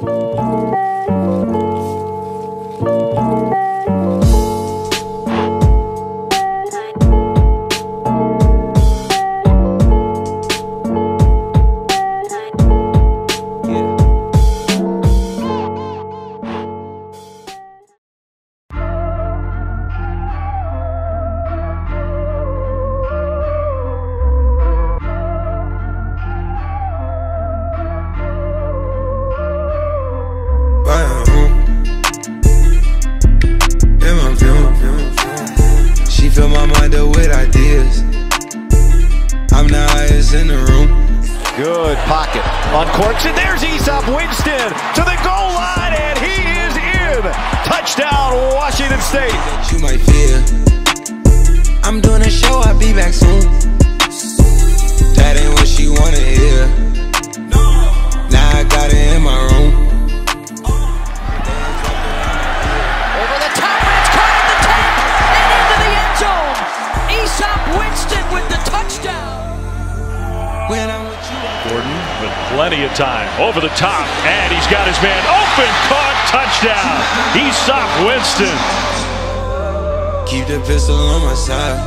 She pocket. Uncorks and there's Easop Winston to the goal line and he is in. Touchdown Washington State. You might. I'm doing a show, I'll be back soon. That ain't what she wanna hear. With plenty of time. Over the top, and he's got his man open. Caught touchdown. Easop Winston. keep the pistol on my side.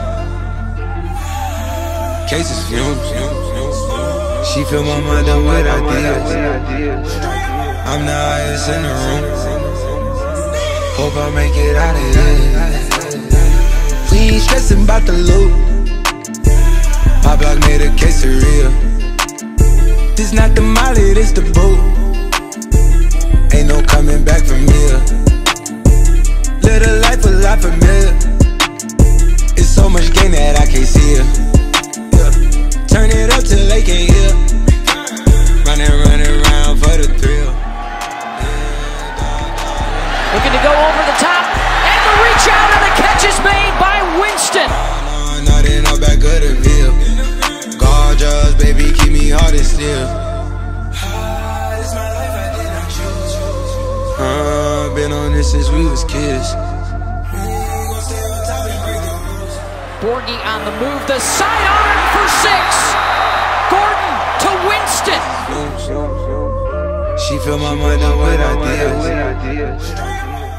Cases fumes. She fill my mind up with ideas. I'm the highest in the room. Hope I make it out of here. We ain't stressing about the loot. My block made a real. This not the molly, this the boot. Ain't no coming back from here. Live a life a lot familiar. It's so much gain that I can't see it. Yeah. Turn it up till they can't hear. Running, running around for the thrill. Looking to go over the top, and the reach out, and the catch is made by Winston. No, not in the back of the veil. Gorgeous, baby, keep me hard and still. Been on this since we was kids. Borgie on the move, the sidearm for six. Gordon to Winston. She fill my mind up with ideas.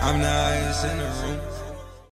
I'm the highest in the room.